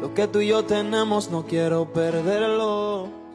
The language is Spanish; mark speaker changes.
Speaker 1: Lo que tú y yo tenemos no quiero perderlo.